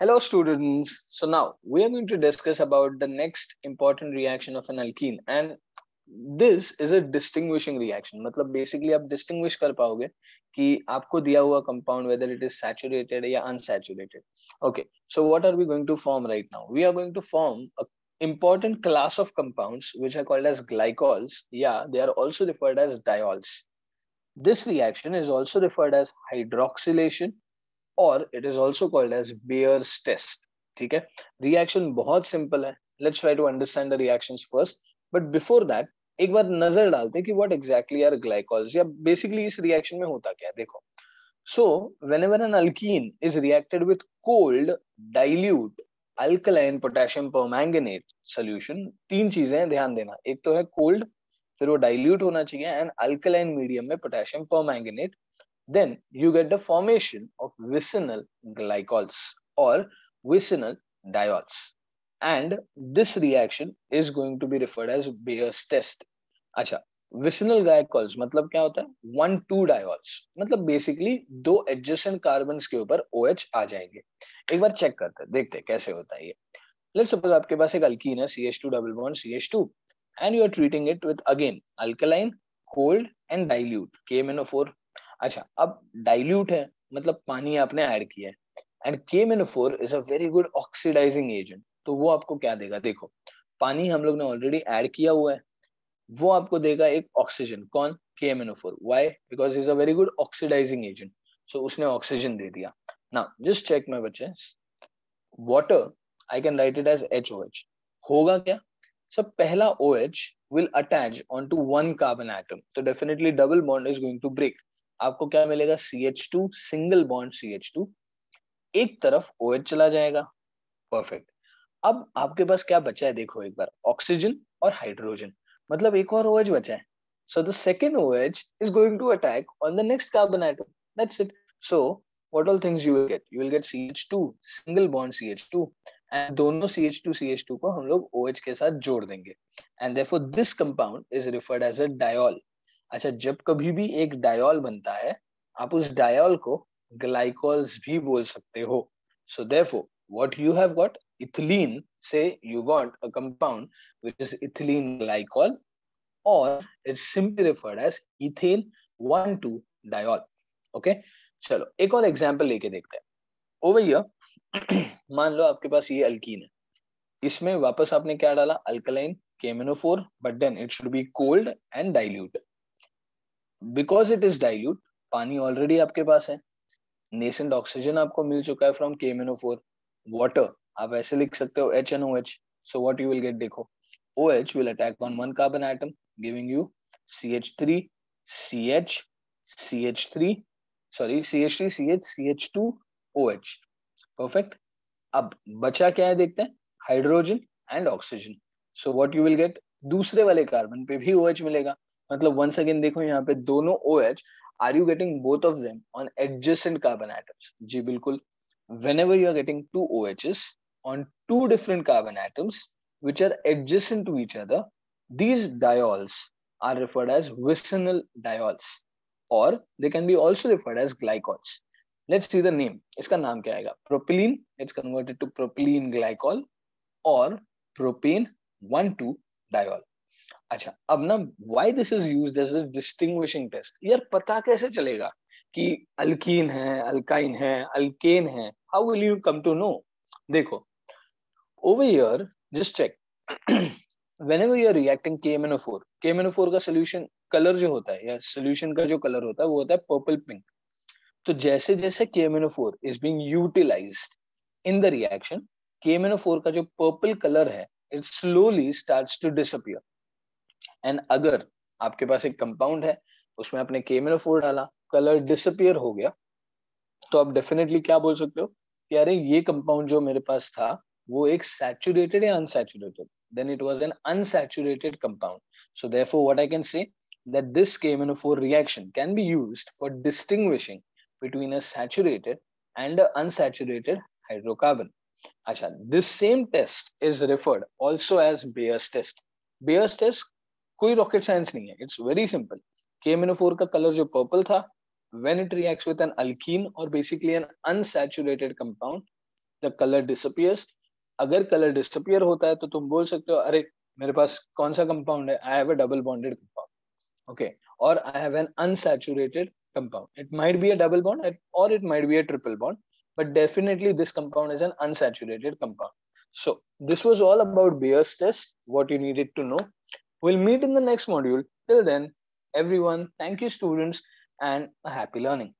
Hello students. So now we are going to discuss about the next important reaction of an alkene and this is a distinguishing reaction मतलब basically आप distinguish कर पाओगे कि आपको दिया हुआ compound whether it is saturated या unsaturated. Okay, so what are we going to form right now? We are going to form a important class of compounds which are called as glycols. Yeah, they are also referred as diols. This reaction is also referred as hydroxylation और it is also called as Bayer's test ठीक है? Reaction बहुत simple है. Let's try to understand the reactions first but before that एक बार नज़र डालते हैं कि व्हाट एग्जैक्टली आर ग्लाइकोल्स या बेसिकली इस रिएक्शन में होता क्या है? देखो। सो whenever an alkene is reacted with cold, dilute, alkaline, potassium permanganate solution, तीन चीज़ें ध्यान देना। एक तो है कोल्ड फिर वो डाइल्यूट होना चाहिए एंड अल्कलाइन मीडियम में potassium permanganate then you get the formation of vicinal glycols or vicinal diols. And this reaction is going to be referred as Bayer's test. अच्छा विसिनल ग्लाइकोल्स मतलब क्या होता है वन टू डायोल्स मतलब basically दो adjacent carbon के ऊपर ओ OH आ जाएँगे. एक बार चेक करते हैं, देखते हैं कैसे होता है ये. लेट्स सपोज़ आपके पास एक अल्कीन है C H two double bond C H two and you are treating it with again alkaline cold and dilute K M N O four अच्छा अब डाइल्यूट है मतलब पानी आपने ऐड किया है। And K Mn four is a very good oxidizing agent तो वो आपको क्या देगा? देखो, पानी हम लोग ने ऑलरेडी ऐड किया हुआ है, वो आपको देगा एक ऑक्सीजन कौन? K four why because is a very good oxidizing agent so उसने ऑक्सीजन दे दिया। ना जस्ट चेक माई बच्चे water I can write it as H O H होगा क्या? सब पहला O H will attach on to one carbon atom तो definitely double bond is going to break आपको क्या मिलेगा? C H two single bond C H two एक तरफ़ ओ OH एच चला जाएगा। परफेक्ट अब आपके पास क्या बचा है? देखो एक बार। ऑक्सीजन और हाइड्रोजन मतलब एक और ओ OH एच बचा है। So the second O H is going to attack on the next carbon atom that's it so what all things you get you will get C H two single bond C H two and दोनों C H two C H two को हम लोग ओ OH H के साथ जोड़ देंगे। And therefore this compound is referred as a diol अच्छा जब कभी भी एक डायोल बनता है आप उस डायोल को ग्लाइकोल्स भी बोल सकते हो। So therefore what you have got ethylene से you got a compound which is ethylene glycol और it's simply referred as ethane 1,2 diol okay चलो एक और एग्जांपल लेके देखते हैं। ओवर हियर मान लो आपके पास ये अल्कीन है। इसमें वापस आपने क्या डाला? Alkaline K M N O four but then it should be cold and dilute because it is dilute पानी ऑलरेडी आपके पास है। नेसेंट ऑक्सीजन आपको मिल चुका है फ्रॉम के फोर वाटर आप ऐसे लिख सकते हो H N O H so what you will get देखो। O H will attack on one carbon atom giving you C H three C H C H three sorry C H three C H C H two O H perfect अब बचा क्या है, देखते हैं। Hydrogen and oxygen so what you will get दूसरे वाले carbon पे भी ओ OH मिलेगा। मतलब वंस अगेन देखो यहाँ पे दोनों O H are you getting both of them on adjacent carbon atoms जी बिल्कुल। Whenever you are getting two O H s on two different carbon atoms which are adjacent to each other these diols are referred as vicinal diols और they can be also referred as glycols let's see the name इसका नाम क्या आएगा? Propylene it's converted to propylene glycol और propane one two diol अच्छा अब ना why this is use as a distinguishing test यार, पता कैसे चलेगा कि अल्कीन है अल्काइन है अल्केन है? How will you come to know देखो over here just check whenever you are reacting KMNO4 KMNO4 का सोल्यूशन कलर जो होता है, या सोल्यूशन का जो कलर होता है, वो होता है पर्पल पिंक तो जैसे जैसे KMNO4 is being utilized in the reaction KMNO4 का जो पर्पल कलर है it slowly starts to disappear and अगर आपके पास एक कंपाउंड है उसमें आपने केमिनोफोर डाला कलर डिसअपियर हो गया तो आप डेफिनेटली क्या बोल सकते हो कि अरे ये कंपाउंड जो मेरे पास था वो एक सैचुरेटेड या unsaturated then it was an unsaturated compound so therefore what i can say that this KMNO4 reaction can be used for distinguishing between a saturated and an unsaturated hydrocarbon Acha, this same test is referred also as Bayer's test Bayer's test कोई rocket science नहीं है. It's very simple K four का colour जो purple था when it react with an alkene और basically an unsaturated compound the colour disappears अगर colour disappear होता है तो तुम बोल सकते हो, अरे, मेरे पास कौन सा कंपाउंड है? I have a double bonded compound okay और I have an unsaturated compound it might be a double bond और it might be a triple bond but definitely this compound is an unsaturated compound so this was all about Bayer's test what you needed to know we'll meet in the next module. Till then everyone thank you students and a happy learning